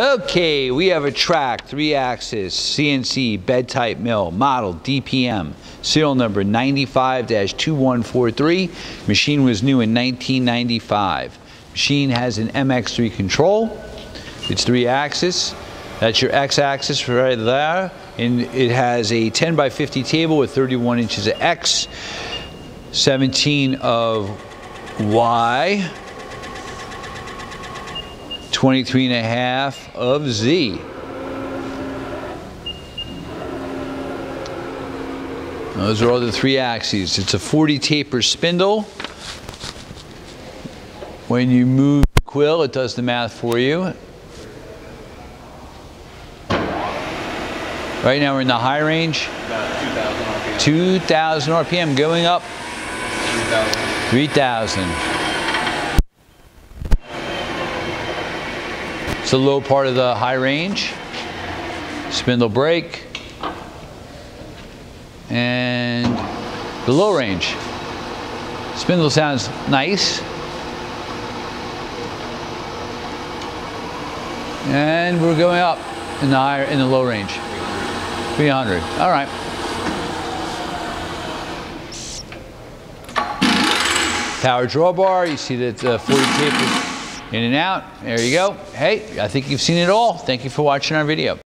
Okay, we have a TRAK, three axis, CNC, bed type mill, model DPM, serial number 95-2143. Machine was new in 1995. Machine has an MX3 control. It's three axis. That's your X axis right there. And it has a 10 by 50 table with 31 inches of X, 17 of Y, 23 and a half of Z. Those are all the three axes. It's a 40 taper spindle. When you move the quill, it does the math for you. Right now we're in the high range. About 2,000 RPM. 2,000 RPM going up 3,000. It's the low part of the high range. Spindle brake. And the low range. Spindle sounds nice. And we're going up in the higher in the low range. 300. All right. Power drawbar, you see that uh, 40 tape in and out. There you go. Hey, I think you've seen it all. Thank you for watching our video.